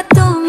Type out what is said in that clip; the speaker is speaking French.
bateau